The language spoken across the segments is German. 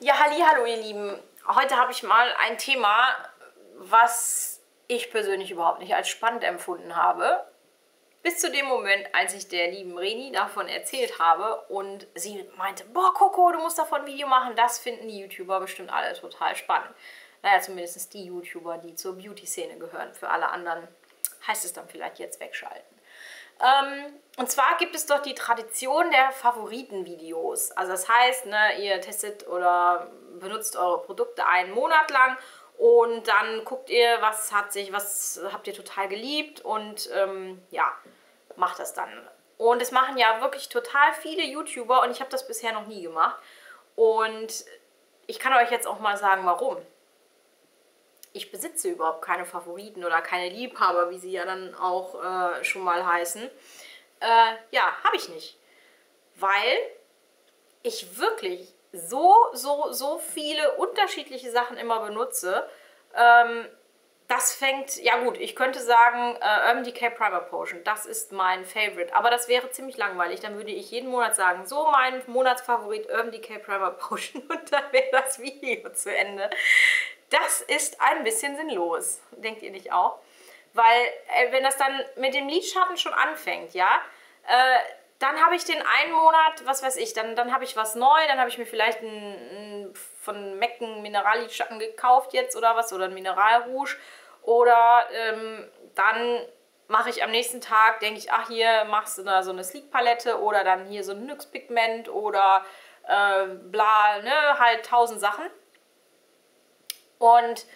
Ja, hallo ihr Lieben. Heute habe ich mal ein Thema, was ich persönlich überhaupt nicht als spannend empfunden habe. Bis zu dem Moment, als ich der lieben Reni davon erzählt habe und sie meinte, boah Coco, du musst davon ein Video machen. Das finden die YouTuber bestimmt alle total spannend. Naja, zumindest die YouTuber, die zur Beauty-Szene gehören. Für alle anderen heißt es dann vielleicht jetzt wegschalten. Ähm, und zwar gibt es doch die Tradition der Favoritenvideos. Also das heißt, ne, ihr testet oder benutzt eure Produkte einen Monat lang und dann guckt ihr, was hat sich, was habt ihr total geliebt und ähm, ja, macht das dann. Und es machen ja wirklich total viele YouTuber und ich habe das bisher noch nie gemacht. Und ich kann euch jetzt auch mal sagen, warum ich besitze überhaupt keine Favoriten oder keine Liebhaber, wie sie ja dann auch äh, schon mal heißen. Äh, ja, habe ich nicht. Weil ich wirklich so, so, so viele unterschiedliche Sachen immer benutze. Ähm, das fängt, ja gut, ich könnte sagen, äh, Urban Decay Primer Potion, das ist mein Favorite. Aber das wäre ziemlich langweilig. Dann würde ich jeden Monat sagen, so mein Monatsfavorit Urban Decay Primer Potion und dann wäre das Video zu Ende. Das ist ein bisschen sinnlos, denkt ihr nicht auch? Weil äh, wenn das dann mit dem Lidschatten schon anfängt, ja, äh, dann habe ich den einen Monat, was weiß ich, dann, dann habe ich was neu, dann habe ich mir vielleicht einen, einen von Mecken Minerallidschatten gekauft jetzt oder was oder ein Mineralrouge oder ähm, dann mache ich am nächsten Tag, denke ich, ach hier machst du da so eine Sleek-Palette oder dann hier so ein NYX-Pigment oder äh, bla, ne, halt tausend Sachen. Und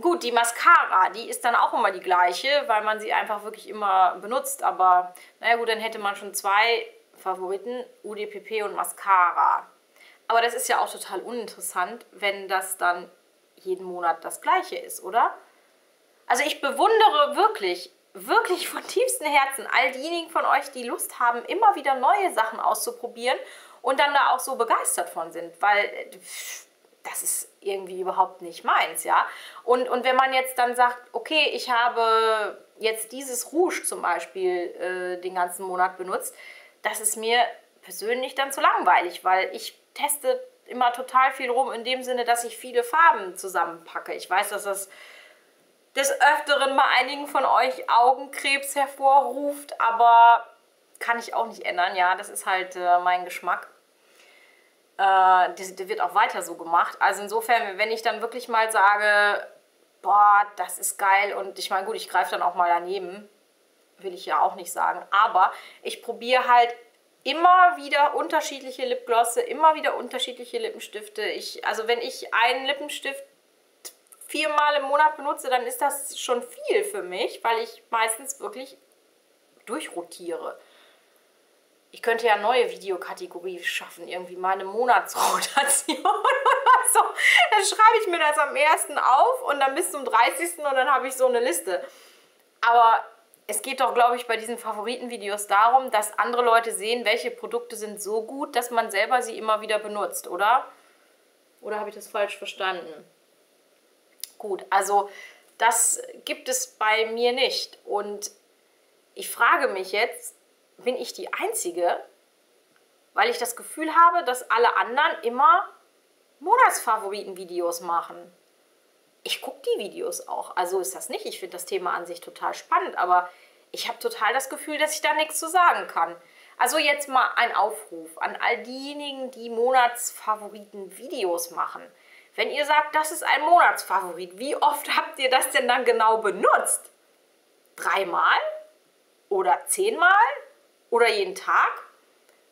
gut, die Mascara, die ist dann auch immer die gleiche, weil man sie einfach wirklich immer benutzt. Aber naja gut, dann hätte man schon zwei Favoriten, UDPP und Mascara. Aber das ist ja auch total uninteressant, wenn das dann jeden Monat das gleiche ist, oder? Also ich bewundere wirklich, wirklich von tiefstem Herzen all diejenigen von euch, die Lust haben, immer wieder neue Sachen auszuprobieren und dann da auch so begeistert von sind, weil das ist irgendwie überhaupt nicht meins, ja. Und, und wenn man jetzt dann sagt, okay, ich habe jetzt dieses Rouge zum Beispiel äh, den ganzen Monat benutzt, das ist mir persönlich dann zu langweilig, weil ich teste immer total viel rum in dem Sinne, dass ich viele Farben zusammenpacke. Ich weiß, dass das des Öfteren bei einigen von euch Augenkrebs hervorruft, aber kann ich auch nicht ändern, ja, das ist halt äh, mein Geschmack das, das wird auch weiter so gemacht. Also insofern, wenn ich dann wirklich mal sage, boah, das ist geil und ich meine, gut, ich greife dann auch mal daneben, will ich ja auch nicht sagen, aber ich probiere halt immer wieder unterschiedliche Lipglosse, immer wieder unterschiedliche Lippenstifte. Ich, also wenn ich einen Lippenstift viermal im Monat benutze, dann ist das schon viel für mich, weil ich meistens wirklich durchrotiere ich könnte ja neue Videokategorie schaffen, irgendwie meine Monatsrotation oder so. Dann schreibe ich mir das am 1. auf und dann bis zum 30. und dann habe ich so eine Liste. Aber es geht doch, glaube ich, bei diesen Favoritenvideos darum, dass andere Leute sehen, welche Produkte sind so gut, dass man selber sie immer wieder benutzt, oder? Oder habe ich das falsch verstanden? Gut, also das gibt es bei mir nicht. Und ich frage mich jetzt, bin ich die Einzige, weil ich das Gefühl habe, dass alle anderen immer Monatsfavoriten-Videos machen. Ich gucke die Videos auch, also ist das nicht. Ich finde das Thema an sich total spannend, aber ich habe total das Gefühl, dass ich da nichts zu sagen kann. Also jetzt mal ein Aufruf an all diejenigen, die Monatsfavoriten-Videos machen. Wenn ihr sagt, das ist ein Monatsfavorit, wie oft habt ihr das denn dann genau benutzt? Dreimal? Oder zehnmal? Oder jeden Tag.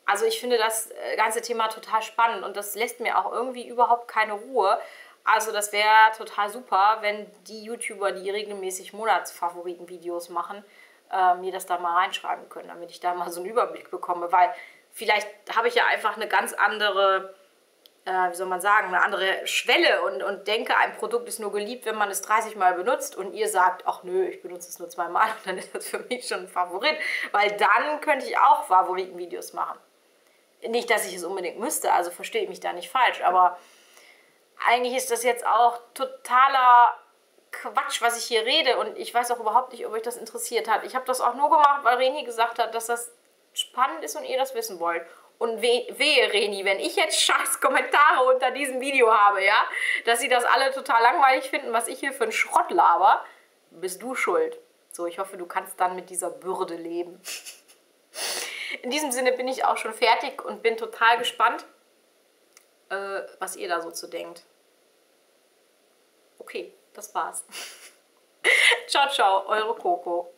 Also ich finde das äh, ganze Thema total spannend und das lässt mir auch irgendwie überhaupt keine Ruhe. Also das wäre total super, wenn die YouTuber, die regelmäßig Monatsfavoriten-Videos machen, äh, mir das da mal reinschreiben können, damit ich da mal so einen Überblick bekomme. Weil vielleicht habe ich ja einfach eine ganz andere äh, wie soll man sagen, eine andere Schwelle und, und denke, ein Produkt ist nur geliebt, wenn man es 30 Mal benutzt und ihr sagt, ach nö, ich benutze es nur zweimal, dann ist das für mich schon ein Favorit, weil dann könnte ich auch Favoritenvideos machen. Nicht, dass ich es unbedingt müsste, also verstehe ich mich da nicht falsch, aber eigentlich ist das jetzt auch totaler Quatsch, was ich hier rede und ich weiß auch überhaupt nicht, ob euch das interessiert hat. Ich habe das auch nur gemacht, weil Reni gesagt hat, dass das spannend ist und ihr das wissen wollt. Und weh, wehe, Reni, wenn ich jetzt scheiß Kommentare unter diesem Video habe, ja, dass sie das alle total langweilig finden, was ich hier für einen Schrott laber, bist du schuld. So, ich hoffe, du kannst dann mit dieser Bürde leben. In diesem Sinne bin ich auch schon fertig und bin total gespannt, äh, was ihr da so zu denkt. Okay, das war's. ciao, ciao, eure Coco.